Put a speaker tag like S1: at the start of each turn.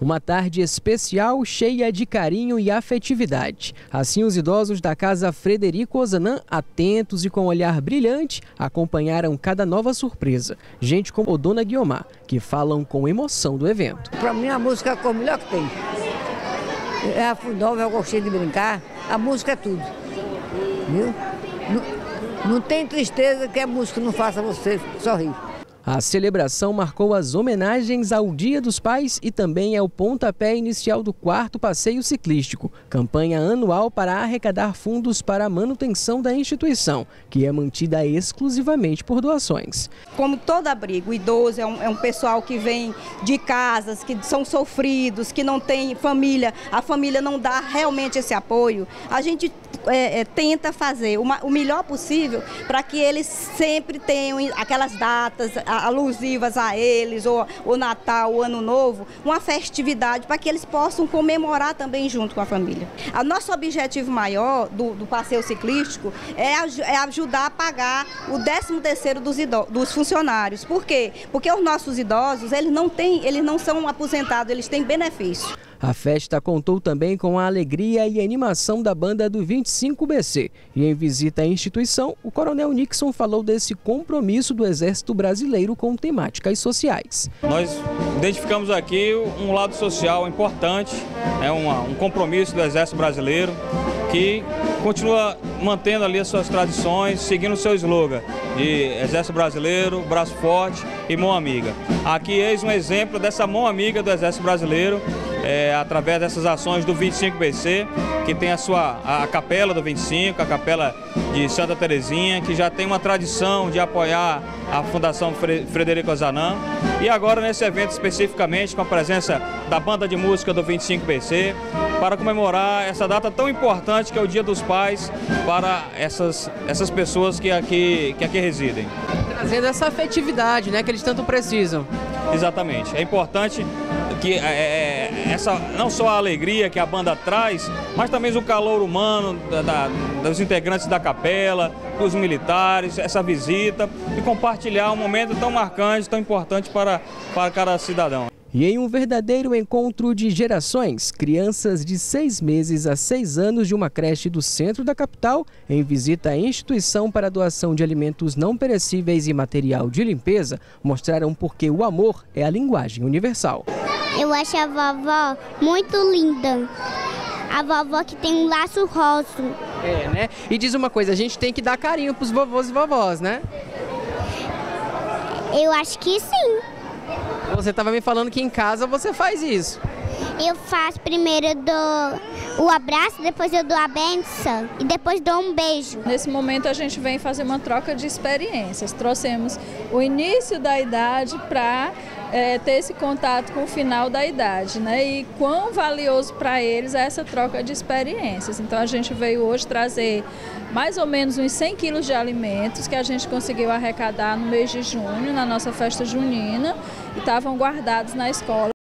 S1: Uma tarde especial, cheia de carinho e afetividade. Assim, os idosos da Casa Frederico Ozanam, atentos e com um olhar brilhante, acompanharam cada nova surpresa. Gente como Dona Guiomar, que falam com emoção do evento.
S2: Para mim, a música é o melhor que tem. É a nova, eu gostei de brincar. A música é tudo. Viu? Não, não tem tristeza que a música não faça você sorrir.
S1: A celebração marcou as homenagens ao Dia dos Pais e também é o pontapé inicial do quarto passeio ciclístico, campanha anual para arrecadar fundos para a manutenção da instituição, que é mantida exclusivamente por doações.
S3: Como todo abrigo, idoso é um, é um pessoal que vem de casas que são sofridos, que não tem família, a família não dá realmente esse apoio. A gente é, é, tenta fazer o melhor possível para que eles sempre tenham aquelas datas alusivas a eles, ou o Natal, o Ano Novo, uma festividade para que eles possam comemorar também junto com a família. O nosso objetivo maior do, do passeio ciclístico é, é, ajudar a pagar o 13 terceiro dos, dos funcionários. Por quê? Porque os nossos idosos, eles não, têm, eles não são aposentados, eles têm benefício.
S1: A festa contou também com a alegria e animação da banda do 25BC. E em visita à instituição, o coronel Nixon falou desse compromisso do Exército Brasileiro com temáticas sociais.
S4: Nós identificamos aqui um lado social importante, é um compromisso do Exército Brasileiro que continua mantendo ali as suas tradições, seguindo o seu slogan de Exército Brasileiro, Braço Forte e Mão Amiga. Aqui eis um exemplo dessa mão amiga do Exército Brasileiro, é, através dessas ações do 25BC, que tem a sua a capela do 25, a capela de Santa Terezinha, que já tem uma tradição de apoiar a Fundação Frederico Zanam. E agora nesse evento especificamente com a presença da banda de música do 25BC, para comemorar essa data tão importante que é o Dia dos Pais para essas, essas pessoas que aqui, que aqui residem.
S1: Trazendo essa afetividade né, que eles tanto precisam.
S4: Exatamente. É importante que é, é, essa não só a alegria que a banda traz, mas também o calor humano da, da, dos integrantes da capela, dos militares, essa visita e compartilhar um momento tão marcante, tão importante para, para cada cidadão.
S1: E em um verdadeiro encontro de gerações, crianças de seis meses a seis anos de uma creche do centro da capital, em visita à instituição para doação de alimentos não perecíveis e material de limpeza, mostraram porque o amor é a linguagem universal.
S5: Eu acho a vovó muito linda. A vovó que tem um laço rosa.
S1: É, né? E diz uma coisa, a gente tem que dar carinho para os vovôs e vovós, né?
S5: Eu acho que sim.
S1: Você estava me falando que em casa você faz isso.
S5: Eu faço primeiro do o abraço, depois eu dou a benção e depois dou um beijo.
S6: Nesse momento a gente vem fazer uma troca de experiências. Trouxemos o início da idade para é, ter esse contato com o final da idade, né? E quão valioso para eles é essa troca de experiências. Então a gente veio hoje trazer mais ou menos uns 100 quilos de alimentos que a gente conseguiu arrecadar no mês de junho, na nossa festa junina, e estavam guardados na escola.